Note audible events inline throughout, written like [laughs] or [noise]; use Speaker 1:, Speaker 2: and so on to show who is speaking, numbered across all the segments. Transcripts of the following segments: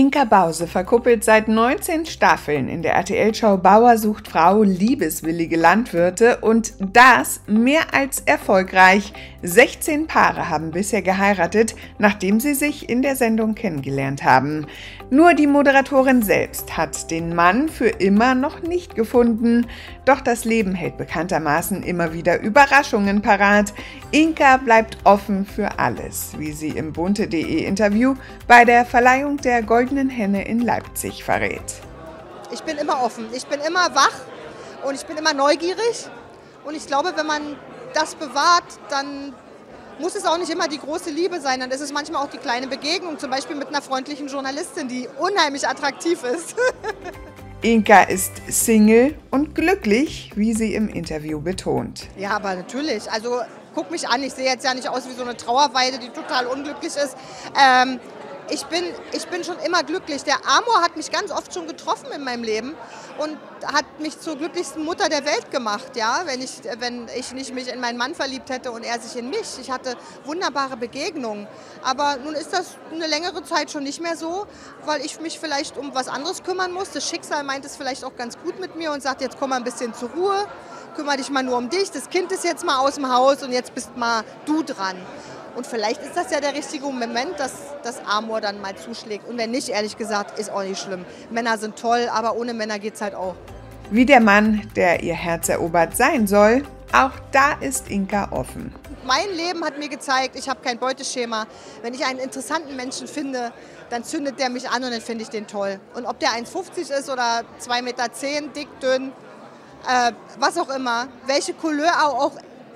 Speaker 1: Inka Bause verkuppelt seit 19 Staffeln in der RTL-Show Bauer sucht Frau liebeswillige Landwirte und das mehr als erfolgreich. 16 Paare haben bisher geheiratet, nachdem sie sich in der Sendung kennengelernt haben. Nur die Moderatorin selbst hat den Mann für immer noch nicht gefunden. Doch das Leben hält bekanntermaßen immer wieder Überraschungen parat. Inka bleibt offen für alles, wie sie im bunte.de Interview bei der Verleihung der Gold Goldenen Henne in Leipzig verrät.
Speaker 2: Ich bin immer offen, ich bin immer wach und ich bin immer neugierig. Und ich glaube, wenn man das bewahrt, dann muss es auch nicht immer die große Liebe sein, dann ist es manchmal auch die kleine Begegnung, zum Beispiel mit einer freundlichen Journalistin, die unheimlich attraktiv ist. [laughs]
Speaker 1: Inka ist Single und glücklich, wie sie im Interview betont.
Speaker 2: Ja, aber natürlich. Also guck mich an, ich sehe jetzt ja nicht aus wie so eine Trauerweide, die total unglücklich ist. Ähm, ich bin, ich bin schon immer glücklich. Der Amor hat mich ganz oft schon getroffen in meinem Leben und hat mich zur glücklichsten Mutter der Welt gemacht, ja, wenn ich, wenn ich nicht mich in meinen Mann verliebt hätte und er sich in mich. Ich hatte wunderbare Begegnungen. Aber nun ist das eine längere Zeit schon nicht mehr so, weil ich mich vielleicht um was anderes kümmern muss. Das Schicksal meint es vielleicht auch ganz gut mit mir und sagt, jetzt komm mal ein bisschen zur Ruhe, kümmere dich mal nur um dich. Das Kind ist jetzt mal aus dem Haus und jetzt bist mal du dran. Und vielleicht ist das ja der richtige Moment, dass das Amor dann mal zuschlägt. Und wenn nicht, ehrlich gesagt, ist auch nicht schlimm. Männer sind toll, aber ohne Männer geht es halt auch.
Speaker 1: Wie der Mann, der ihr Herz erobert, sein soll, auch da ist Inka offen.
Speaker 2: Mein Leben hat mir gezeigt, ich habe kein Beuteschema. Wenn ich einen interessanten Menschen finde, dann zündet der mich an und dann finde ich den toll. Und ob der 1,50 ist oder 2,10 Meter, dick, dünn, äh, was auch immer, welche Couleur auch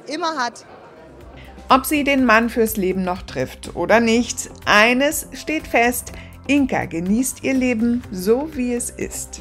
Speaker 2: immer hat,
Speaker 1: ob sie den Mann fürs Leben noch trifft oder nicht, eines steht fest, Inka genießt ihr Leben so, wie es ist.